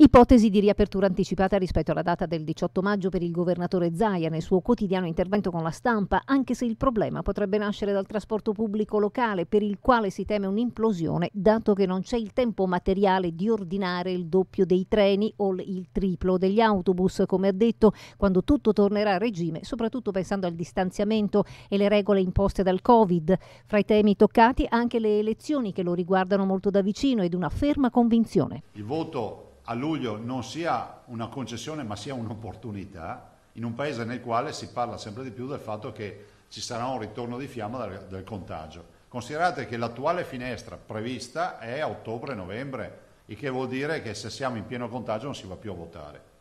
Ipotesi di riapertura anticipata rispetto alla data del 18 maggio per il governatore Zaia nel suo quotidiano intervento con la stampa, anche se il problema potrebbe nascere dal trasporto pubblico locale per il quale si teme un'implosione, dato che non c'è il tempo materiale di ordinare il doppio dei treni o il triplo degli autobus, come ha detto, quando tutto tornerà a regime, soprattutto pensando al distanziamento e le regole imposte dal Covid. Fra i temi toccati anche le elezioni che lo riguardano molto da vicino ed una ferma convinzione. Il voto a luglio non sia una concessione ma sia un'opportunità in un paese nel quale si parla sempre di più del fatto che ci sarà un ritorno di fiamma del, del contagio. Considerate che l'attuale finestra prevista è a ottobre-novembre, il che vuol dire che se siamo in pieno contagio non si va più a votare.